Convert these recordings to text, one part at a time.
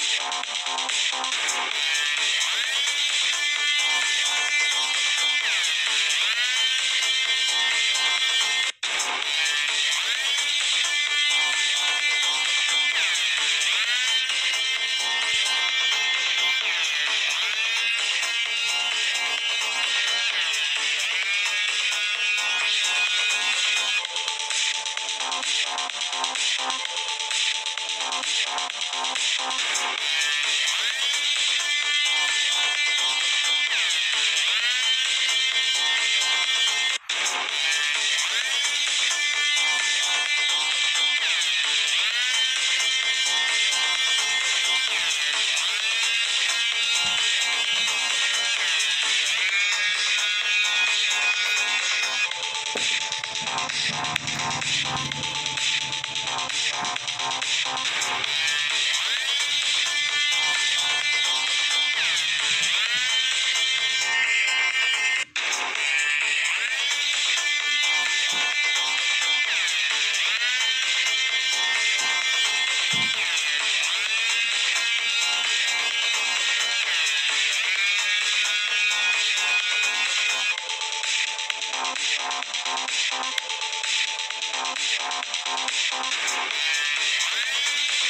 Thank you. Thank Thank you.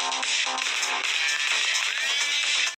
Thank you.